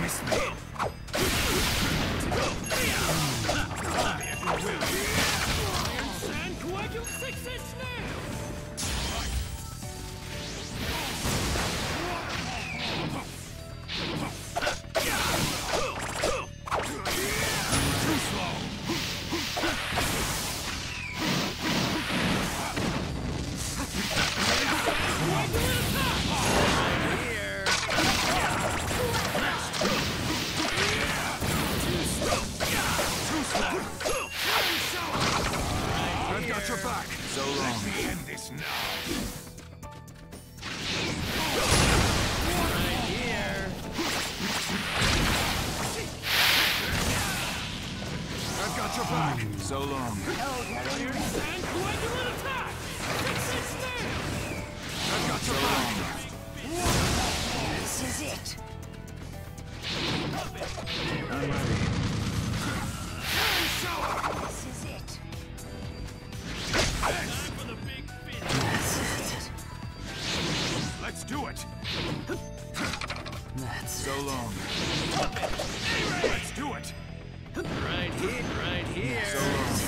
Miss me. I've back. So long. Let me end this now. I've got your back. So long. And Coagul attack! 6 inch nail! I've got your back. This is it. This is Let's do it. Right here, right here! So long.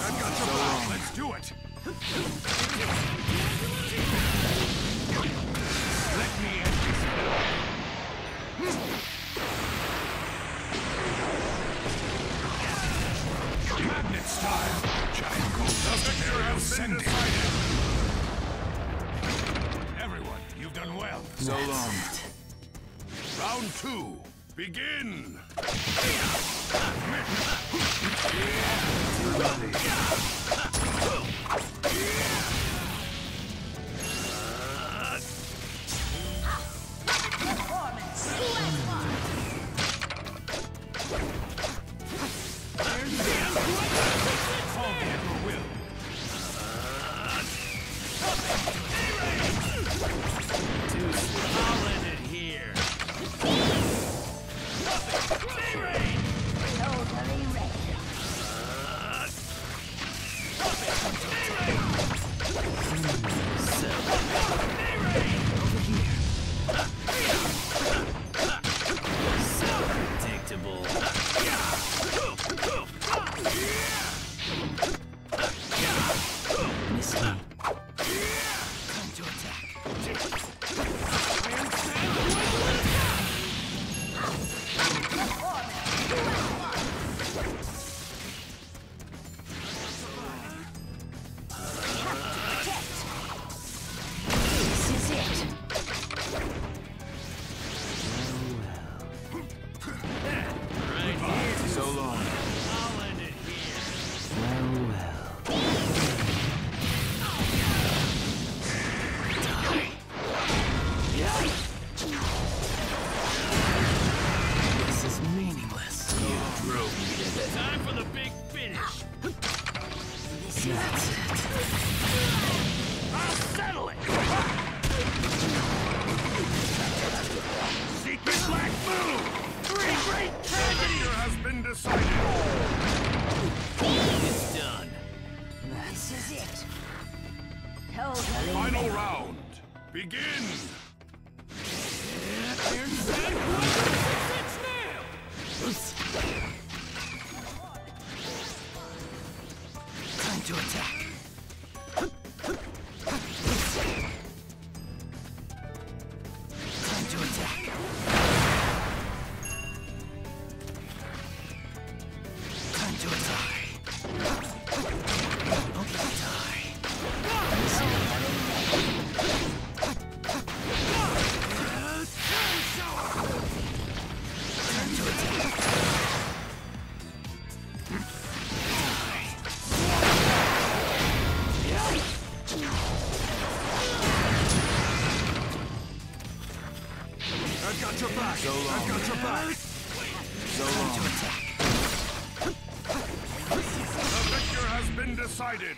I've got your back. Let's do it. Let me end this now. Magnets time. Giant gold dust been decided. Everyone, you've done well. So long. Round two. Begin. That's it. I'll settle it! Secret Black Moon! Three great has been decided. It's done. This is it. Totally Final round. Begin. I've got your back. So long. I've got your back. So Time to long. attack. The victor has been decided.